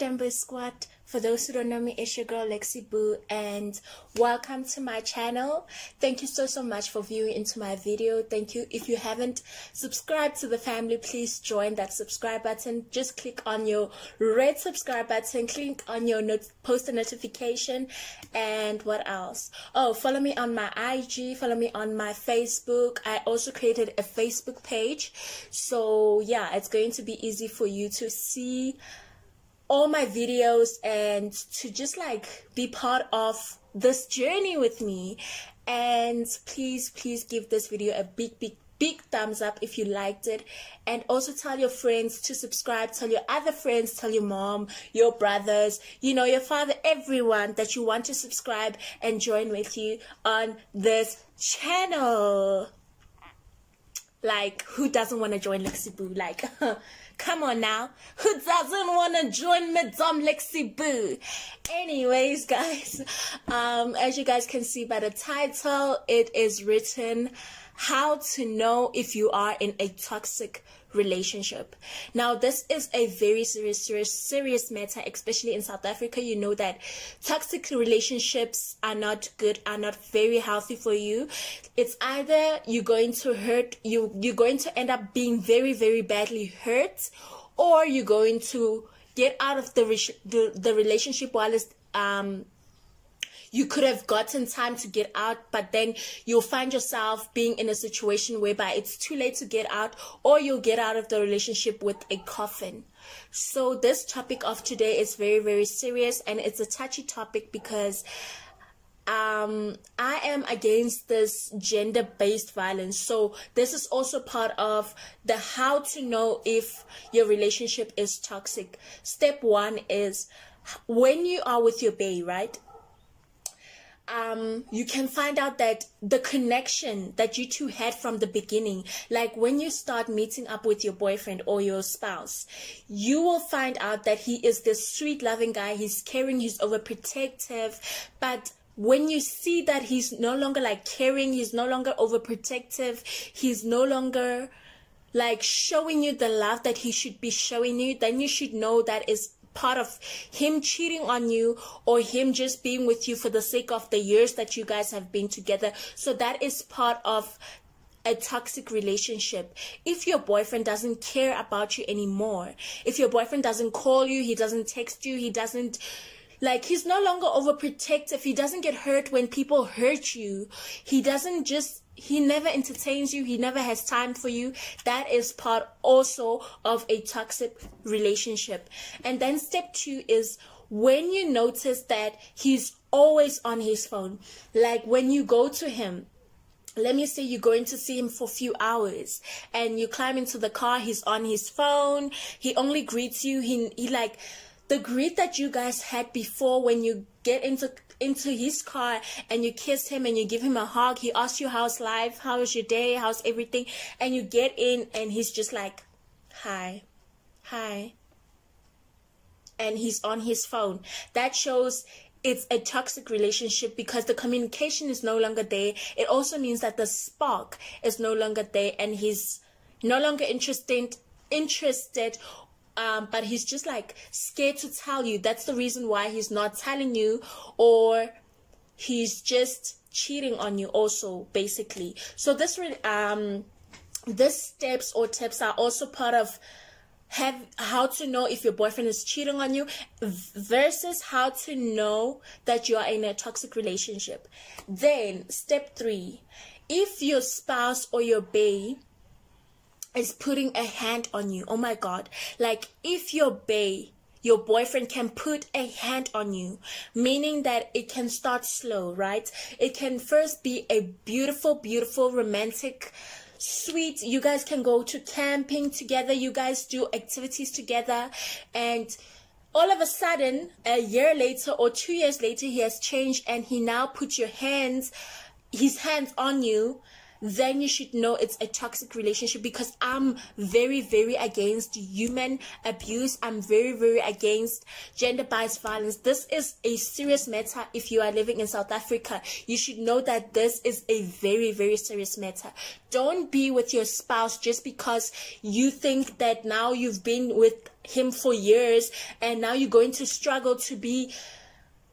Dembo Squad. For those who don't know me, it's your girl Lexi Boo, and welcome to my channel. Thank you so so much for viewing into my video. Thank you. If you haven't subscribed to the family, please join that subscribe button. Just click on your red subscribe button, click on your not- post a notification, and what else? Oh, follow me on my IG, follow me on my Facebook. I also created a Facebook page, so yeah, it's going to be easy for you to see all my videos and to just like be part of this journey with me. And please please give this video a big big big thumbs up if you liked it. And also tell your friends to subscribe. Tell your other friends. Tell your mom your brothers you know your father everyone that you want to subscribe and join with you on this channel. Like who doesn't want to join Lexi Boo like Come on now. Who doesn't want to join Madam Lexi Boo? Anyways, guys, um, as you guys can see by the title, it is written How to Know If You Are in a Toxic relationship. Now, this is a very serious, serious, serious matter, especially in South Africa. You know that toxic relationships are not good, are not very healthy for you. It's either you're going to hurt you, you're going to end up being very, very badly hurt, or you're going to get out of the the, the relationship while it's um you could have gotten time to get out, but then you'll find yourself being in a situation whereby it's too late to get out, or you'll get out of the relationship with a coffin. So, this topic of today is very, very serious and it's a touchy topic because um, I am against this gender based violence. So, this is also part of the how to know if your relationship is toxic. Step one is when you are with your bae, right? Um, you can find out that the connection that you two had from the beginning, like when you start meeting up with your boyfriend or your spouse, you will find out that he is this sweet, loving guy. He's caring, he's overprotective, but when you see that he's no longer like caring, he's no longer overprotective, he's no longer like showing you the love that he should be showing you, then you should know that is part of him cheating on you or him just being with you for the sake of the years that you guys have been together. So that is part of a toxic relationship. If your boyfriend doesn't care about you anymore, if your boyfriend doesn't call you, he doesn't text you, he doesn't like he's no longer overprotective. He doesn't get hurt when people hurt you. He doesn't just he never entertains you. He never has time for you. That is part also of a toxic relationship. And then step two is when you notice that he's always on his phone. Like when you go to him let me say you're going to see him for a few hours and you climb into the car he's on his phone. He only greets you. He, he like the greet that you guys had before when you get into into his car and you kiss him and you give him a hug. He asks you how's life, how's your day, how's everything, and you get in and he's just like, hi, hi. And he's on his phone. That shows it's a toxic relationship because the communication is no longer there. It also means that the spark is no longer there and he's no longer interested interested um, but he's just like scared to tell you. That's the reason why he's not telling you, or he's just cheating on you. Also, basically. So this um, this steps or tips are also part of have how to know if your boyfriend is cheating on you versus how to know that you are in a toxic relationship. Then step three, if your spouse or your bae is putting a hand on you. Oh my God. Like if your bae, your boyfriend can put a hand on you, meaning that it can start slow, right? It can first be a beautiful, beautiful, romantic, sweet. You guys can go to camping together. You guys do activities together and all of a sudden, a year later or two years later, he has changed and he now puts your hands, his hands on you then you should know it's a toxic relationship because I'm very, very against human abuse. I'm very, very against gender based violence. This is a serious matter if you are living in South Africa. You should know that this is a very, very serious matter. Don't be with your spouse just because you think that now you've been with him for years and now you're going to struggle to be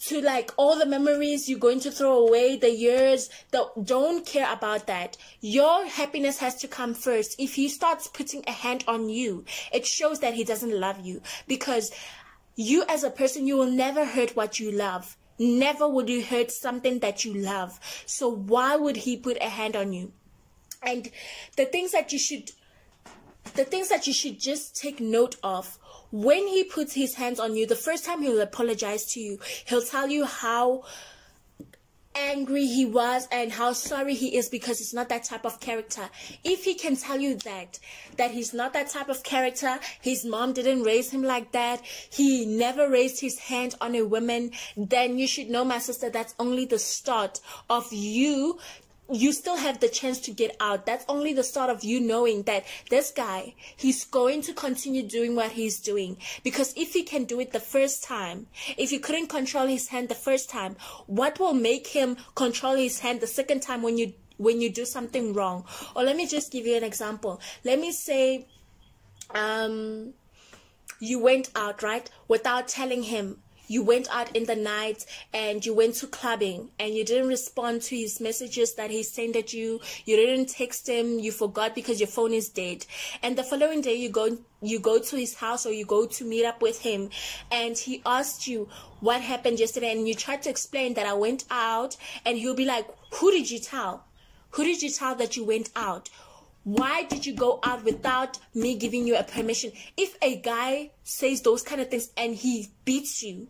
to like all the memories you're going to throw away the years that don't care about that. Your happiness has to come first. If he starts putting a hand on you it shows that he doesn't love you. Because you as a person you will never hurt what you love. Never would you hurt something that you love. So why would he put a hand on you? And the things that you should the things that you should just take note of when he puts his hands on you, the first time he'll apologize to you, he'll tell you how angry he was and how sorry he is because he's not that type of character. If he can tell you that, that he's not that type of character, his mom didn't raise him like that, he never raised his hand on a woman, then you should know, my sister, that's only the start of you you still have the chance to get out. That's only the start of you knowing that this guy, he's going to continue doing what he's doing. Because if he can do it the first time, if he couldn't control his hand the first time, what will make him control his hand the second time when you when you do something wrong? Or let me just give you an example. Let me say um you went out, right? Without telling him you went out in the night and you went to clubbing and you didn't respond to his messages that he sent at you. You didn't text him. You forgot because your phone is dead. And the following day you go you go to his house or you go to meet up with him. And he asked you what happened yesterday and you try to explain that I went out and he'll be like who did you tell? Who did you tell that you went out? Why did you go out without me giving you a permission? If a guy says those kind of things and he beats you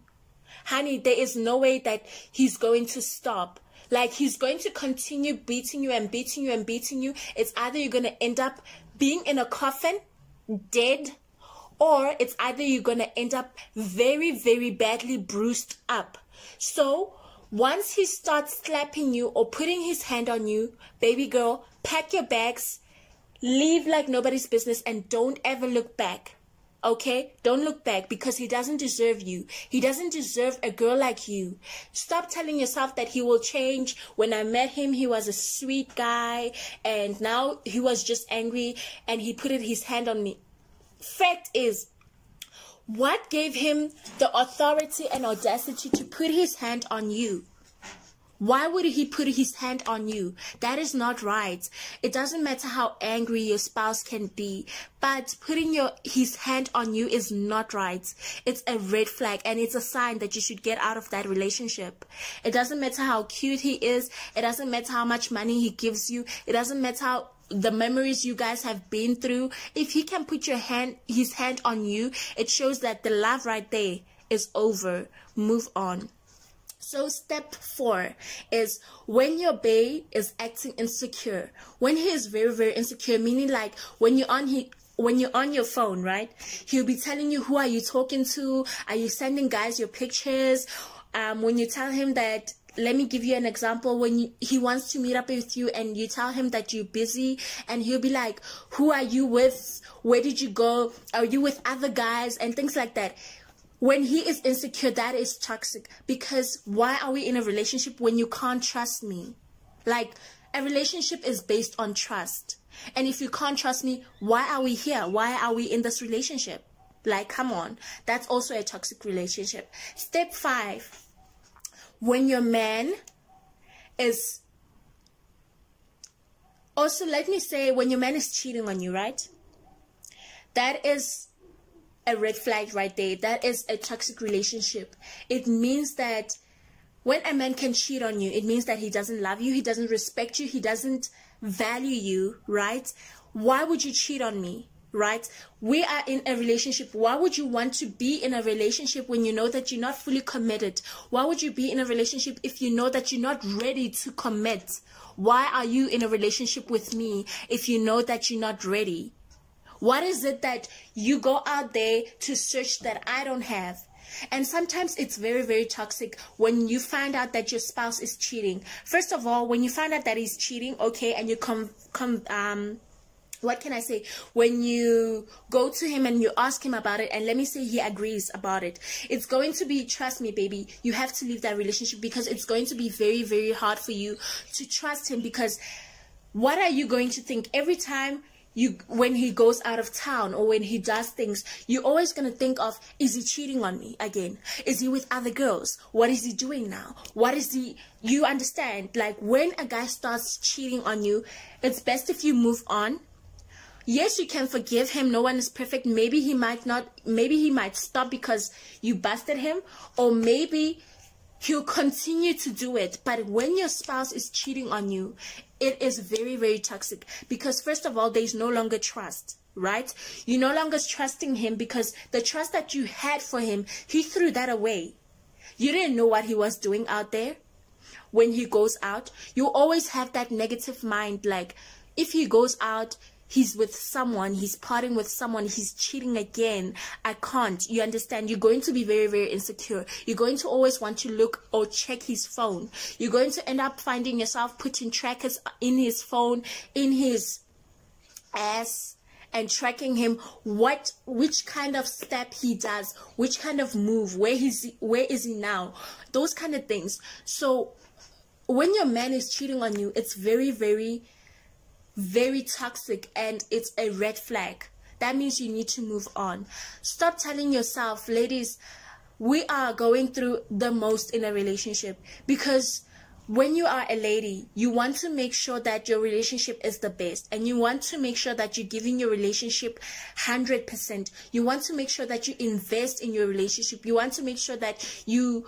honey, there is no way that he's going to stop. Like he's going to continue beating you and beating you and beating you. It's either you're going to end up being in a coffin, dead, or it's either you're going to end up very, very badly bruised up. So once he starts slapping you or putting his hand on you, baby girl, pack your bags, leave like nobody's business, and don't ever look back. Okay? Don't look back because he doesn't deserve you. He doesn't deserve a girl like you. Stop telling yourself that he will change. When I met him, he was a sweet guy and now he was just angry and he put his hand on me. Fact is, what gave him the authority and audacity to put his hand on you? Why would he put his hand on you? That is not right. It doesn't matter how angry your spouse can be, but putting your his hand on you is not right. It's a red flag and it's a sign that you should get out of that relationship. It doesn't matter how cute he is. It doesn't matter how much money he gives you. It doesn't matter how the memories you guys have been through. If he can put your hand his hand on you, it shows that the love right there is over. Move on. So step four is when your bae is acting insecure. When he is very, very insecure, meaning like when you're on he when you're on your phone, right? He'll be telling you who are you talking to? Are you sending guys your pictures? Um, when you tell him that let me give you an example when you, he wants to meet up with you and you tell him that you're busy and he'll be like who are you with where did you go are you with other guys and things like that when he is insecure, that is toxic. Because why are we in a relationship when you can't trust me? Like, a relationship is based on trust. And if you can't trust me, why are we here? Why are we in this relationship? Like, come on. That's also a toxic relationship. Step five. When your man is also let me say when your man is cheating on you right that is a red flag right there. That is a toxic relationship. It means that when a man can cheat on you, it means that he doesn't love you, he doesn't respect you, he doesn't value you, right? Why would you cheat on me? Right? We are in a relationship. Why would you want to be in a relationship when you know that you're not fully committed? Why would you be in a relationship if you know that you're not ready to commit? Why are you in a relationship with me if you know that you're not ready? What is it that you go out there to search that I don't have? And sometimes it's very, very toxic when you find out that your spouse is cheating. First of all, when you find out that he's cheating, okay, and you come, come, um, what can I say? When you go to him and you ask him about it, and let me say he agrees about it, it's going to be, trust me, baby, you have to leave that relationship because it's going to be very, very hard for you to trust him because what are you going to think every time you when he goes out of town or when he does things you're always going to think of is he cheating on me again? Is he with other girls? What is he doing now? What is he you understand like when a guy starts cheating on you it's best if you move on. Yes you can forgive him. No one is perfect. Maybe he might not maybe he might stop because you busted him or maybe he'll continue to do it. But when your spouse is cheating on you it is very very toxic because first of all there's no longer trust right? You're no longer trusting him because the trust that you had for him he threw that away. You didn't know what he was doing out there. When he goes out you always have that negative mind like if he goes out he's with someone, he's parting with someone, he's cheating again. I can't. You understand? You're going to be very, very insecure. You're going to always want to look or check his phone. You're going to end up finding yourself putting trackers in his phone, in his ass and tracking him what which kind of step he does which kind of move where he's where is he now those kind of things so when your man is cheating on you it's very very very toxic and it's a red flag. That means you need to move on. Stop telling yourself, ladies, we are going through the most in a relationship because when you are a lady, you want to make sure that your relationship is the best and you want to make sure that you're giving your relationship 100%. You want to make sure that you invest in your relationship. You want to make sure that you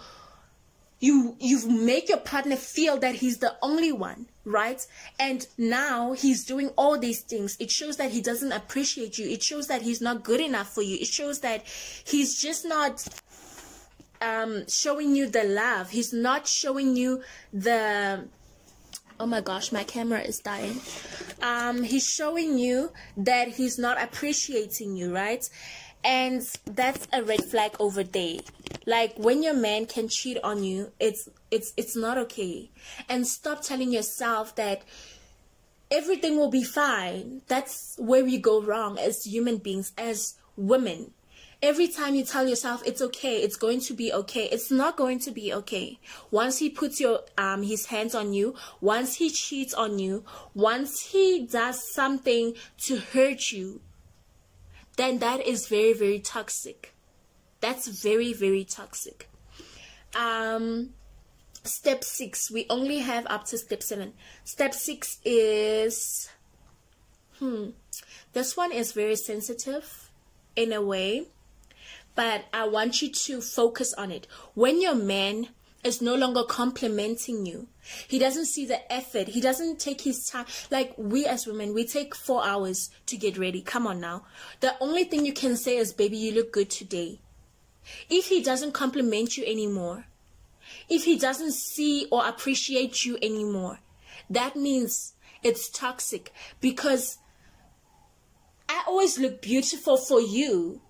you you make your partner feel that he's the only one right? And now he's doing all these things. It shows that he doesn't appreciate you. It shows that he's not good enough for you. It shows that he's just not um showing you the love. He's not showing you the oh my gosh my camera is dying. Um he's showing you that he's not appreciating you right and that's a red flag over there. Like when your man can cheat on you it's it's it's not okay. And stop telling yourself that everything will be fine. That's where we go wrong as human beings as women. Every time you tell yourself it's okay it's going to be okay it's not going to be okay. Once he puts your um his hands on you once he cheats on you once he does something to hurt you then that is very, very toxic. That's very, very toxic. Um, step six, we only have up to step seven. Step six is, hmm, this one is very sensitive in a way, but I want you to focus on it. When your man is no longer complimenting you. He doesn't see the effort. He doesn't take his time. Like we as women, we take four hours to get ready. Come on now. The only thing you can say is, baby, you look good today. If he doesn't compliment you anymore, if he doesn't see or appreciate you anymore, that means it's toxic because I always look beautiful for you.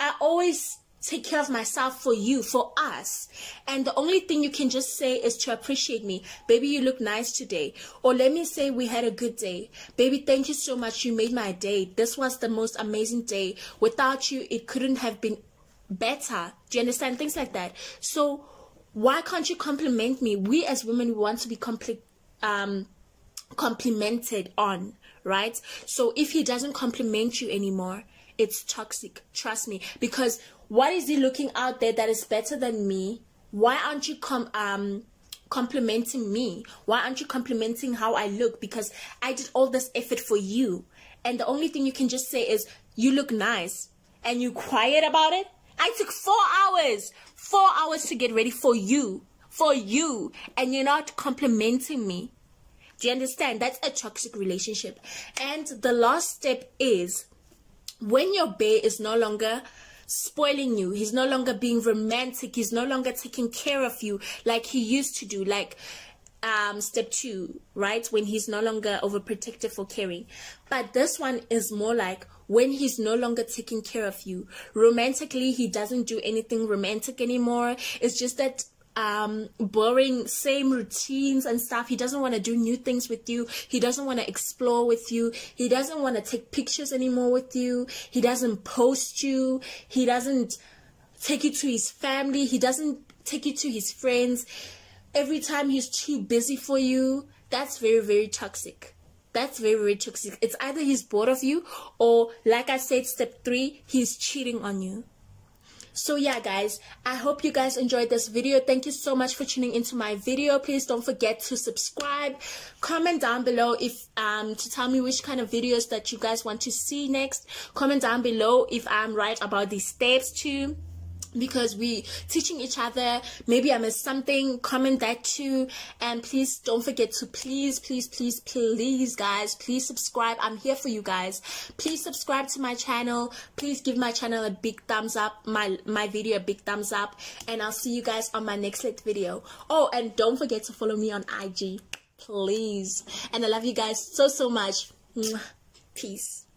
I always take care of myself for you, for us. And the only thing you can just say is to appreciate me. Baby, you look nice today. Or let me say we had a good day. Baby, thank you so much. You made my day. This was the most amazing day. Without you, it couldn't have been better. Do you understand? Things like that. So why can't you compliment me? We as women we want to be complete um complimented on, right? So if he doesn't compliment you anymore, it's toxic. Trust me. Because what is he looking out there that is better than me? Why aren't you com um complimenting me? Why aren't you complimenting how I look? Because I did all this effort for you. And the only thing you can just say is, you look nice. And you quiet about it? I took four hours, four hours to get ready for you, for you. And you're not complimenting me. Do you understand? That's a toxic relationship. And the last step is when your bae is no longer spoiling you. He's no longer being romantic. He's no longer taking care of you like he used to do. Like um step two, right? When he's no longer overprotective or caring. But this one is more like when he's no longer taking care of you. Romantically, he doesn't do anything romantic anymore. It's just that um, boring, same routines and stuff. He doesn't want to do new things with you. He doesn't want to explore with you. He doesn't want to take pictures anymore with you. He doesn't post you. He doesn't take you to his family. He doesn't take you to his friends. Every time he's too busy for you, that's very, very toxic. That's very, very toxic. It's either he's bored of you or, like I said, step three, he's cheating on you so yeah guys i hope you guys enjoyed this video. Thank you so much for tuning into my video. Please don't forget to subscribe. Comment down below if um to tell me which kind of videos that you guys want to see next. Comment down below if i'm right about these steps too because we teaching each other. Maybe i missed something comment that too. And please don't forget to please please please please guys please subscribe. I'm here for you guys. Please subscribe to my channel. Please give my channel a big thumbs up my my video a big thumbs up. And i'll see you guys on my next lit video. Oh and don't forget to follow me on ig please. And i love you guys so so much. Peace